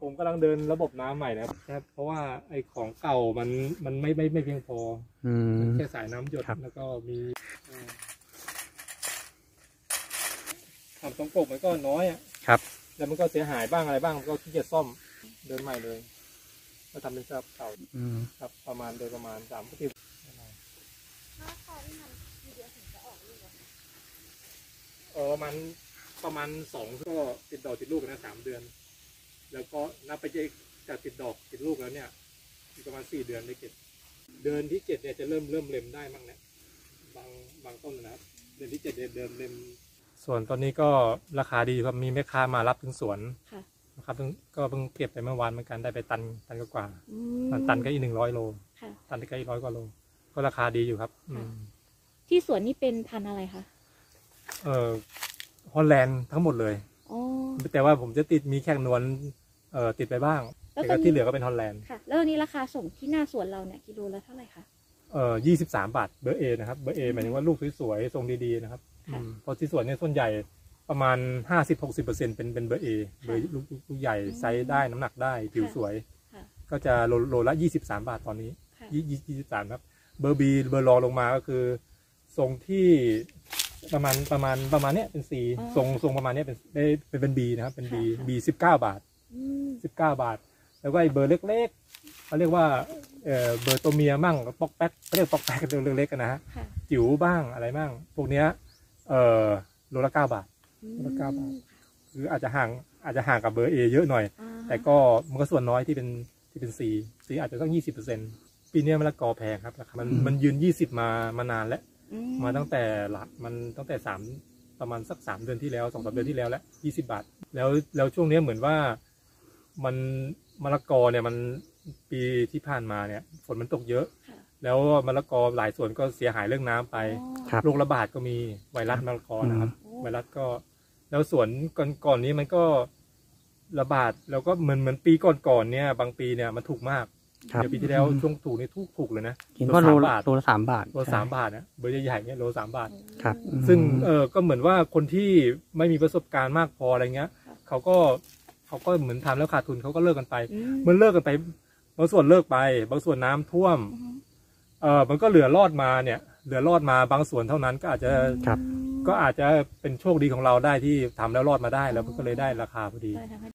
ผมกำลังเดินระบบน้ำใหม่นะครับ เพราะว่าไอ้ของเก่ามันมันไม่ไม่ไม่เพียงพออืม แค่สายน้ำหยดครับ แล้วก็มีเอ่อทำตรงปกมันก็น้อยอะครับ แล้วมันก็เสียหายบ้างอะไรบ้างมันก็ขี้เกียจซ่อมเดินใหม่เลยก็ทำเป็นสภาพเก่าอืม ครับประมาณโดยประมาณสามปีมะละกอที่มันกี่เดือนถึงจะออกลูกอะคะเออมันประมาณสองก็ติดดอกติดลูกนะสามเดือน แล้วก็นับไปจากติดดอกติดลูกแล้วเนี่ยอีกประมาณสี่เดือนได้เก็บ เดือนที่เจ็ดเนี่ยจะเริ่มเริ่มเล็มได้บ้างเนี่ยบางบางต้นนะครับ เดือนที่เจ็ดเดือนเดิมเล็มส่วนตอนนี้ก็ราคาดีครับมีแม่ค้ามารับถึงสวนค่ะนะครับเพิ่งก็เพิ่งเก็บไปเมื่อวานเหมือนกันได้ไปตันตันกว่าอืๆมตันก็อีกหนึ่งร้อยโลค่ะตันก็อีกร้อยกว่าโล ก็ราคาดีอยู่ครับ อืมที่สวนนี่เป็นพันธุ์อะไรคะเอ่อฮอลแลนด์ทั้งหมดเลยอ๋อแต่ว่าผมจะติดมีแค่นวล เอ่อติดไปบ้างแล้วแต่ตอนนี้ก็ที่เหลือก็เป็นฮอลแลนด์ค่ะ แล้วตอนนี้ราคาส่งที่หน้าสวนเราเนี่ยกิโลละเท่าไหร่คะ เอ่อยี่สิบสามบาทเบอร์ A นะครับเบอร์ A หมายถึงว่าลูกสวยๆทรงดีๆนะครับค่ะ อืมเพราะที่สวนเนี่ยส่วนใหญ่ประมาณห้าสิบหกสิบเปอร์เซ็นเป็นเป็นเบอร์ A เบอร์ลูกลูกใหญ่ไซส์ได้น้ำหนักได้ผิวสวย ค่ะ ก็จะโลโลละยี่สิบสามบาทตอนนี้ ค่ะ ยี่ยี่สิบสามครับ เบอร์บีเบอร์รองลงมาก็คือทรงที่ประมาณประมาณประมาณเนี้ยเป็นสีทรงทรงประมาณเนี้ยเป็นได้เป็นเป็นบีนะครับเป็นบีบีสิบเก้าบาท อืม สิบเก้าบาท แล้วก็ไอ้เบอร์เล็กๆเขาเรียกว่าเอ่อเบอร์ตัวเมียมั่งปอกแป๊กเขาเรียกปอกแป๊กเล็กๆกันนะฮะค่ะจิ๋วบ้างอะไรบ้าง พวกเนี้ยเอ่อโลละเก้าบาทอืมแล้วก็บาท คืออาจจะห่างอาจจะห่างกับเบอร์เอเยอะหน่อย อ่าแต่ก็มันก็ส่วนน้อยที่เป็นที่เป็นสีสีอาจจะต้องยี่สิบเปอร์เซ็นปีนี้มะละกอแพงครับราคามันมันยืนยี่สิบมามานานแล้ว อืมาตั้งแต่หลักมันตั้งแต่สามประมาณสักสามเดือนที่แล้วสองสามเดือนที่แล้วแล้วยี่สิบาท แล้วแล้วช่วงเนี้ยเหมือนว่า มันมะละกอเนี่ยมันปีที่ผ่านมาเนี่ย ฝนมันตกเยอะ ค่ะแล้วมะละกอหลายส่วนก็เสียหายเรื่องน้ำไป อ๋อ ครับ โรคระบาดก็มีไวรัสมะละกอนะครับ อืม ไวรัสก็ แล้วสวนก่อนก่อนนี้มันก็ระบาดแล้วก็เหมือนเหมือนปีก่อนๆเนี่ย บางปีเนี่ยมันถูกมากครับ เดี๋ยวปีที่แล้วช่วงถูกนี่ถูกถูกเลยนะเห็นว่าโลสามละบาทโลละสามบาทโลสามบาทนะเบอร์ใหญ่ๆเนี่ยโลสามบาท ครับซึ่งอืมเออก็เหมือนว่าคนที่ไม่มีประสบการณ์มากพออะไรเงี้ยครับเขาก็ เขาก็เหมือนทำแล้วขาดทุนเขาก็เลิกกันไปอืมมันเลิกกันไปบางส่วนเลิกไป บางส่วนน้ำท่วมอืมเออมันก็เหลือรอดมาเนี่ย เหลือรอดมาบางส่วนเท่านั้นก็อาจจะครับก็อาจจะเป็นโชคดีของเราได้ที่ทำแล้วรอดมาได้ แล้วมันก็เลยได้ราคาพอดีได้ทำให้